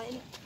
fine.